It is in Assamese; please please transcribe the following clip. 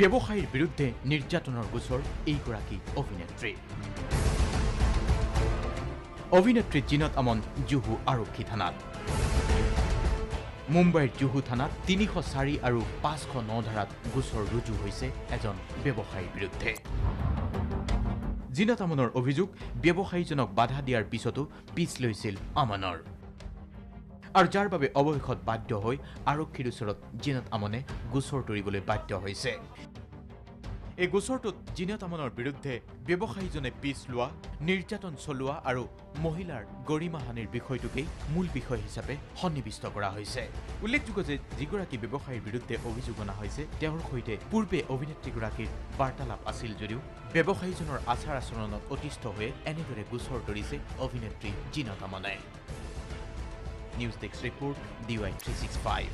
ব্যৱসায়ীৰ বিৰুদ্ধে নিৰ্যাতনৰ গোচৰ এইগৰাকী অভিনেত্ৰী। অভিনেত্ৰী জিনত আমন জুহু আৰক্ষী থানাত। মুম্বাইৰ জুহু থানাত তিনিশ চাৰি আৰু পাঁচশ ন ধাৰাত গোচৰ ৰুজু হৈছে এজন ব্যৱসায়ীৰ বিৰুদ্ধে। জিনত আমনৰ অভিযোগ ব্যৱসায়ীজনক বাধা দিয়াৰ পিছতো পিছ লৈছিল আমনৰ। আৰু যাৰ বাবে অৱশেষত বাধ্য হৈ আৰক্ষীৰ ওচৰত জিনত আমনে গোচৰ তৰিবলৈ বাধ্য হৈছে। এই গোচৰটোত জিনত আমনৰ বিৰুদ্ধে ব্যৱসায়ীজনে পিছ লোৱা নিৰ্যাতন চলোৱা আৰু মহিলাৰ গৰিমাহানিৰ বিষয়টোকেই মূল বিষয় হিচাপে সন্নিৱিষ্ট কৰা হৈছে। উল্লেখযোগ্য যে যিগৰাকী ব্যৱসায়ীৰ বিৰুদ্ধে অভিযোগ অনা হৈছে তেওঁৰ সৈতে পূৰ্বে অভিনেত্ৰীগৰাকীৰ বাৰ্তালাপ আছিল যদিও ব্যৱসায়ীজনৰ আচাৰ আচৰণত অতিষ্ঠ হৈ এনেদৰে গোচৰ তৰিছে অভিনেত্ৰী জিনত আমনে news desk report D Y three six five.